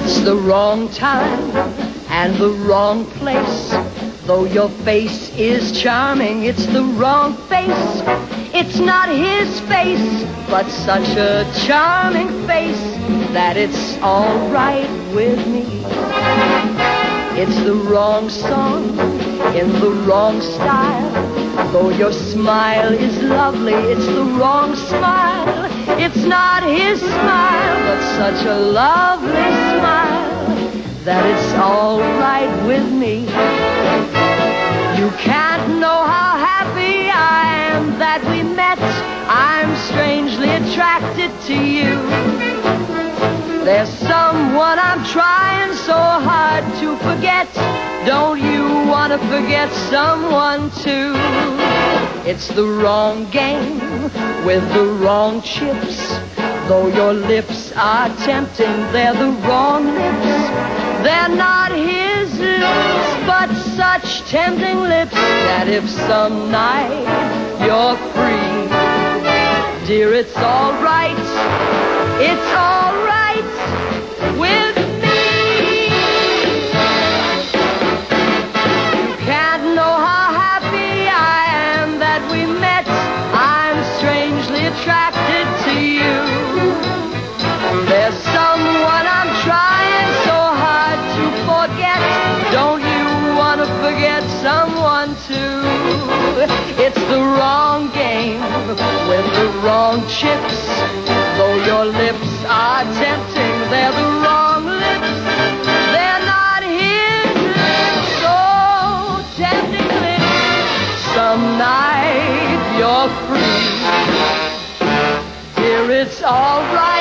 It's the wrong time and the wrong place. Though your face is charming, it's the wrong face. It's not his face, but such a charming face that it's all right with me. It's the wrong song in the wrong style. Though your smile is lovely, it's the wrong smile. It's not his smile, but such a lovely that it's all right with me. You can't know how happy I am that we met. I'm strangely attracted to you. There's someone I'm trying so hard to forget. Don't you want to forget someone too? It's the wrong game with the wrong chips. Though your lips are tempting, they're the wrong. Not his lips, but such tempting lips that if some night you're free, dear, it's all right. It's It's the wrong game with the wrong chips. Though your lips are tempting, they're the wrong lips. They're not his lips. Oh, tempting. Some night you're free. Dear, it's alright.